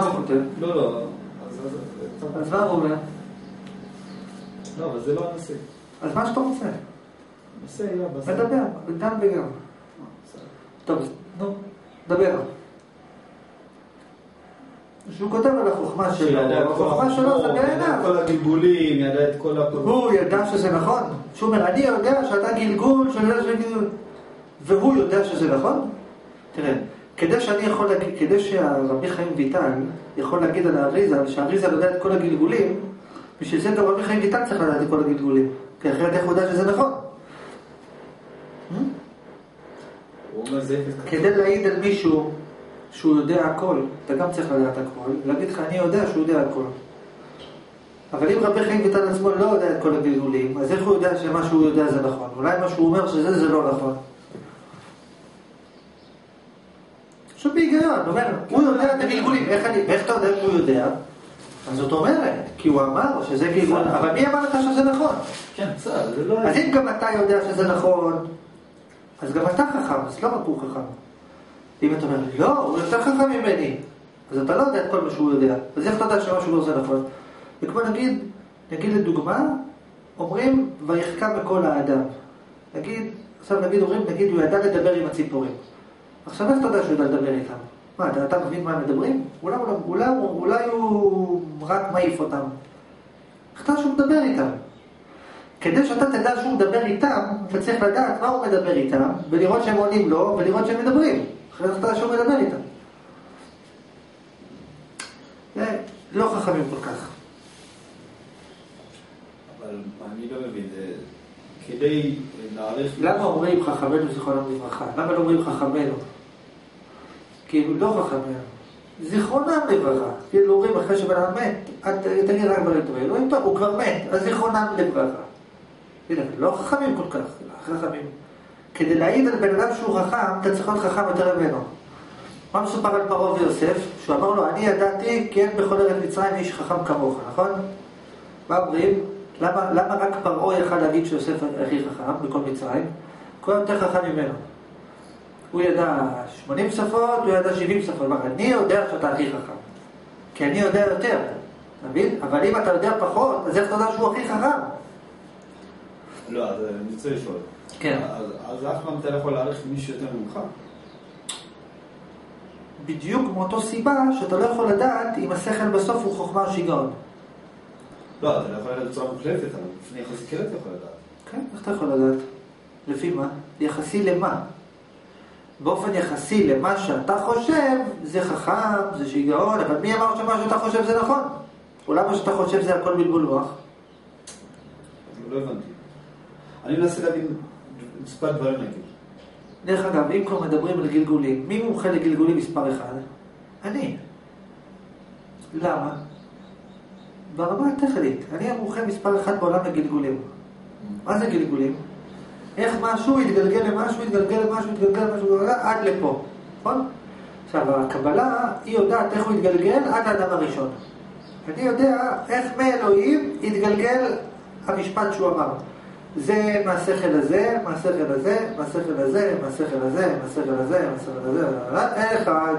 מה הוא כותב? לא, לא. אז מה הוא אומר? לא, אבל זה לא הנושא. אז מה שאתה רוצה. הנושא היה בזה. מדבר, גם וגם. טוב, נו, דבר. שהוא כותב על החוכמה שלו, החוכמה שלו זה החוכמות, ידע את בעיניו. כל הגלגולים, ידע את כל הפרק. הוא ידע שזה נכון. שהוא אומר, אני יודע שאתה גלגול, יודע שזה גלגול. והוא יודע שזה נכון? תראה, כדי שאני יכול להגיד, כדי שהרבי חיים ויטל יכול להגיד על האריזה, שהאריזה יודע את כל הגלגולים, בשביל זה גם רבי חיים ויטל צריך לדעת את כל הגלגולים. כי אחרת איך הוא יודע שזה נכון? כדי להעיד על מישהו שהוא יודע הכל, אתה גם צריך לדעת הכל, ולהגיד לך, אני יודע שהוא יודע הכל. אבל אם רבי חיים ויטל עצמו לא יודע את כל הגלגולים, אז איך הוא יודע שמה שהוא יודע זה נכון? אולי מה שהוא אומר שזה זה לא נכון. עכשיו בהיגיון, הוא אומר, הוא יודע את הגלגולים, איך אני- איך אתה יודע שהוא יודע? אז זאת אומרת, כי הוא אמר שזה גלגול, אבל מי אמר לך שזה נכון? כן, לא... אז אם גם אתה יודע שזה נכון, אז גם אתה חכם, אז לא רק הוא חכם. אם אתה אומר, לא, הוא יותר חכם ממני, אז אתה לא יודע את כל מה שהוא יודע. אז איך אתה יודע שמה שהוא עושה נכון? וכמו נגיד, נגיד לדוגמה, אומרים, ויחכם בכל האדם. נגיד, עכשיו נגיד אומרים, נגיד הוא ידע לדבר עם הציפורים. עכשיו איך אתה יודע שהוא יודע לדבר איתם? מה, אתה, אתה מבין מה הם מדברים? אולי, אולי, אולי, אולי הוא רק מעיף אותם. איך אתה יודע שהוא מדבר איתם? כדי שאתה תדע שהוא מדבר איתם, אתה צריך לדעת מה הוא מדבר איתם, ולראות שהם עונים לו, ולראות שהם מדברים. אחרת אתה יודע שהוא מדבר איתם. זה לא חכמים כל כך. אבל אני לא מבין, זה כדי להעריך... למה אומרים חכמינו זיכרונם לברכה? למה לא אומרים חכמינו? כאילו לא חכמינו. זיכרונם לברכה. כאילו אומרים אחרי שבן אדם מת, אל תגיד רק דברים טובים. אומרים טוב, הוא כבר מת, אז זיכרונם לברכה. לא חכמים כל כך, לא חכמים. כדי להעיד על בן אדם שהוא חכם, אתה צריך להיות חכם יותר ממנו. מה מסופר על פרעה ויוסף? שהוא אמר לו, אני ידעתי כי אין בכל ארץ מצרים איש חכם כמוך, נכון? מה אומרים? למה, למה רק פרעה יכל להגיד שיוסף הכי חכם בכל מצרים? היה יותר חכם ממנו. הוא ידע 80 שפות, הוא ידע 70 שפות. כלומר, אני יודע שאתה הכי חכם. כי אני יודע יותר, אתה מבין? אבל אם אתה יודע פחות, אז איך אתה יודע שהוא הכי חכם? לא, אז אני רוצה לשאול. כן. אז אז אף פעם אתה לא יכול להעריך מישהו יותר ממך? בדיוק מאותו סיבה שאתה לא יכול לדעת אם השכל בסוף הוא חוכמה או שיגעון. לא, אתה לא יכול לדעת בצורה מוחלטת, אבל לפני יחסי כן אתה יכול לדעת. כן, איך אתה יכול לדעת? לפי מה? יחסי למה? באופן יחסי למה שאתה חושב, זה חכם, זה שיגעון, אבל מי אמר שמה שאתה חושב זה נכון? אולי מה שאתה חושב זה הכל בלבול מוח? לא הבנתי. אני מנסה להבין מספר דברים נגיד. דרך אגב, אם כבר מדברים על גלגולים, מי מומחה לגלגולים מספר אחד? אני. למה? ברמה הטכנית, אני המומחה מספר אחד בעולם לגלגולים. מה זה גלגולים? איך משהו יתגלגל למשהו, יתגלגל למשהו, יתגלגל למשהו, עד לפה, נכון? עכשיו, הקבלה, היא יודעת איך הוא יתגלגל עד האדם הראשון. אני יודע איך מאלוהים יתגלגל המשפט שהוא אמר. זה מהשכל הזה, מהשכל הזה, מהשכל הזה, מהשכל הזה, מהשכל הזה, מהשכל הזה, אין אחד.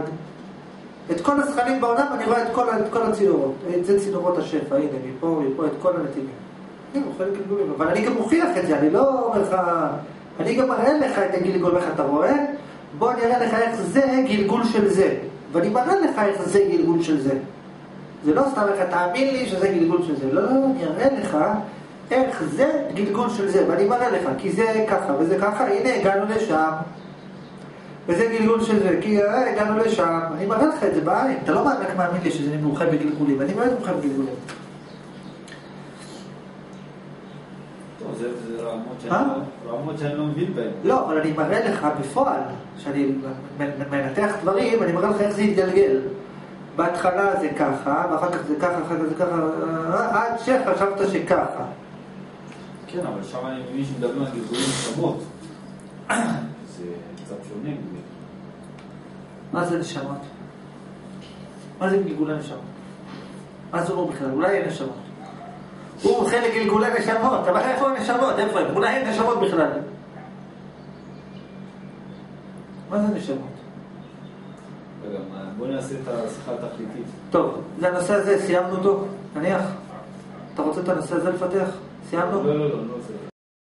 את כל הזכנים בעולם אני רואה את כל, את כל הצינורות. זה צינורות השפע, הנה, מפה, מפה, את כל הנתיבים. אני מוכן לגלגולים, אבל אני גם מוכיח את זה, אני לא אומר לך... אני גם מראה לך את הגלגול, איך אתה רואה? בוא אני אראה לך איך זה גלגול של זה. ואני מראה לך איך זה גלגול של זה. זה לא סתם לך, תאמין לי שזה גלגול של זה. לא, לא, אני אראה לך איך זה גלגול של זה, ואני מראה לך, כי זה ככה וזה ככה, הנה הגענו לשם. וזה גלגול של זה, כי אה, הגענו לשם, אני מראה לך את זה בעין. אתה לא רק מאמין לי שזה מומחה בגלגולים, אני באמת מומחה בגלגולים. זה רמות שאני? לא- שאני לא מבין בהן. לא, אבל אני מראה לך בפועל, כשאני מנתח דברים, אני מראה לך איך זה יתגלגל. בהתחלה זה ככה, ואחר כך זה ככה, אחר כך זה ככה, עד שחשבת שככה. כן, אבל שם אני מבין שמדברים על גלגולים שמות. זה קצת שונה. מה זה נשמות? מה זה גלגולי נשמות? מה זה אומר בכלל? אולי אין נשמות. הוא מומחה לגלגולי נשמות, אבל איפה הנשמות? איפה הם? אולי אין נשמות בכלל. מה זה נשמות? בוא נעשה את השיחה התכליתית. טוב, זה הנושא הזה, סיימנו אותו? נניח? אתה רוצה את הנושא הזה לפתח? סיימנו? לא, לא, לא, לא.